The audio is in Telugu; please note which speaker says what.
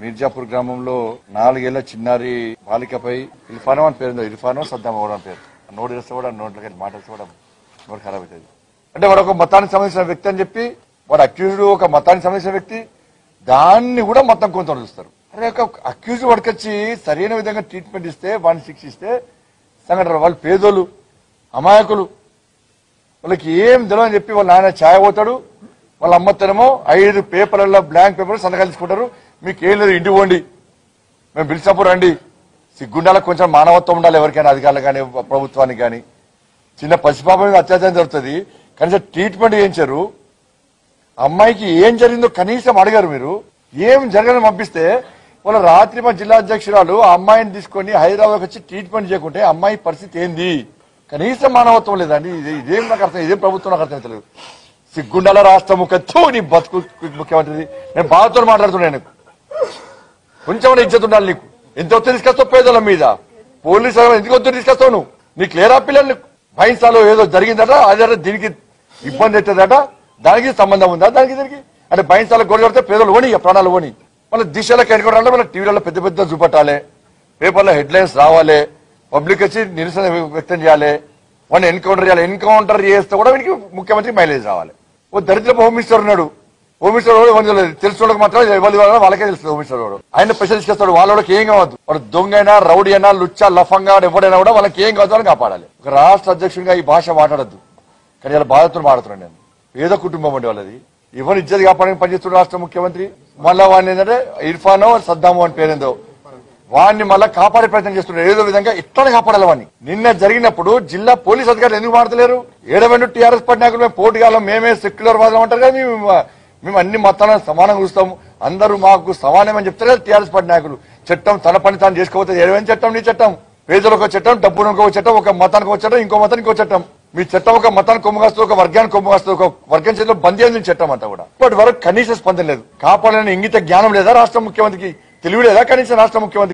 Speaker 1: మీర్జాపూర్ గ్రామంలో నాలుగేళ్ళ చిన్నారి బాలికపై ఇర్ఫానో అని పేరు ఇర్ఫానో సద్దాం అవడం పేరు. నోటి వేసుకోవడం కూడా నోట్లకి మాట నోటి ఖరాబ్ అవుతుంది. అంటే వాడు ఒక మతానికి సంబంధించిన వ్యక్తి అని చెప్పి వాడు అక్యూజ్డ్ ఒక మతానికి సంబంధించిన వ్యక్తి దాన్ని కూడా మతం కొంత చూస్తారు. అరే ఒక అక్యూజ్ వాడికొచ్చి సరైన విధంగా ట్రీట్మెంట్ ఇస్తే వాడిని శిక్షిస్తే సంఘటన వాళ్ళు పేదోళ్ళు అమాయకులు వాళ్ళకి ఏం తెలియని చెప్పి వాళ్ళ నాయన ఛాయ పోతాడు. వాళ్ళ అమ్మతనేమో ఐదు పేపర్లలో బ్లాంక్ పేపర్ సంతకాలు తీసుకుంటారు. మీకు ఏం లేదు ఇంటికి పోండి. మేము పిలిచినప్పుడు రండి. సిగ్గుండాలకు కొంచెం మానవత్వం ఉండాలి ఎవరికైనా అధికారులు కానీ ప్రభుత్వానికి కానీ. చిన్న పసిపాప మీద అత్యాచారం జరుగుతుంది. కనీసం ట్రీట్మెంట్ చేయించారు. అమ్మాయికి ఏం జరిగిందో కనీసం అడిగారు మీరు. ఏం జరగని పంపిస్తే వాళ్ళ రాత్రి మా జిల్లా అధ్యక్షురాలు ఆ అమ్మాయిని తీసుకొని హైదరాబాద్ వచ్చి ట్రీట్మెంట్ చేయకుంటే అమ్మాయి పరిస్థితి ఏంది? కనీసం మానవత్వం లేదండి ఇదేం నాకు అర్థం ఇదేం ప్రభుత్వం నాకు అర్థం తెలియదు సిగ్గుండాల రాష్ట్ర ముఖత్తు నీ బతుకు ముఖ్యమంత్రి నేను బాధతో మాట్లాడుతున్నాను కొంచెం ఇజ్జత్ ఉండాలి నీకు. ఎంత ఒత్తిడి తీసుకొస్తావు పేదల మీద. పోలీసు ఎందుకు ఒత్తిడి తీసుకొస్తావు నువ్వు? నీకు లేరా పిల్లలు భయంసాలో ఏదో జరిగిందట అదే దీనికి ఇబ్బంది అవుతుందట. దానికి సంబంధం ఉందా? దానికి దీనికి? అంటే భయంసాల గొడవ కొడితే పేదలు ఓని ఇక ప్రాణాలు ఓని. మన దిశలకు ఎన్నుకోవడాలి మన టీవీలలో పెద్ద పెద్ద చూపట్టాలి. పేపర్లో హెడ్లైన్స్ రావాలి. పబ్లిక్ వచ్చి నిరసన వ్యక్తం చేయాలి. వాడిని ఎన్కౌంటర్ చేయాలి. ఎన్కౌంటర్ చేస్తే కూడా వీనికి ముఖ్యమంత్రి మైలేజ్ రావాలి. ఓ దరిద్ర హోమ్ మినిస్టర్ ఉన్నాడు. హోమ్ మినిస్టర్ వాడు తెలియదు. తెలిసిన వాళ్ళకి మాత్రం ఎవరి వాళ్ళకే తెలుస్తుంది హోమ్ వాడు ఆయన ప్రెషర్ చేస్తాడు వాళ్ళకి ఏం కావద్దు. వాడు దొంగ అయినా రౌడీ అయినా లుచ్చా లఫంగా ఎవడైనా కూడా వాళ్ళకి ఏం కావద్దు అని కాపాడాలి. ఒక రాష్ట్ర అధ్యక్షుడిగా ఈ భాష మాట్లాడద్దు. కానీ ఇలా బాధతో మాట్లాడుతున్నాను నేను. పేద కుటుంబం అండి వాళ్ళది. ఎవరు ఇజ్జతి కాపాడడానికి పనిచేస్తున్న రాష్ట్ర ముఖ్యమంత్రి? మళ్ళా వాడిని ఏంటంటే ఇర్ఫానో సద్దాము అని పేరేందో. వాడిని మళ్ళా కాపాడే ప్రయత్నం చేస్తున్నారు. ఏదో విధంగా ఇట్లా కాపాడాలి వాడిని. నిన్న జరిగినప్పుడు జిల్లా పోలీస్ అధికారులు ఎందుకు మాడతలేరు ఏడవండు టీఆర్ఎస్ పార్టీ నాయకులు మేము పోటీ కాలం మేమే సెక్యులర్ వాదం అంటారు కానీ మేము అన్ని మతాలను సమానంగా చూస్తాము. అందరూ మాకు సమానమని చెప్తారు కదా టీఆర్ఎస్ పార్టీ నాయకులు. చట్టం తన పని తాను చేసుకోవచ్చు ఏమైనా చట్టం నీ చట్టం? పేదలకు ఒక చట్టం డబ్బులు ఒక చట్టం ఒక మతానికి ఒక చట్టం ఇంకో మతానికి ఒక చట్టం. మీ చట్టం ఒక మతానికి కొమ్ము ఒక వర్గానికి కొమ్ము ఒక వర్గం చేతిలో బంద్ అయింది చట్టం అంతా కూడా. ఇప్పటి వరకు కనీస స్పందన లేదు. కాపాడాలని ఇంగిత జ్ఞానం లేదా రాష్ట్ర ముఖ్యమంత్రికి తెలివి లేదా కనీసం రాష్ట్ర ముఖ్యమంత్రి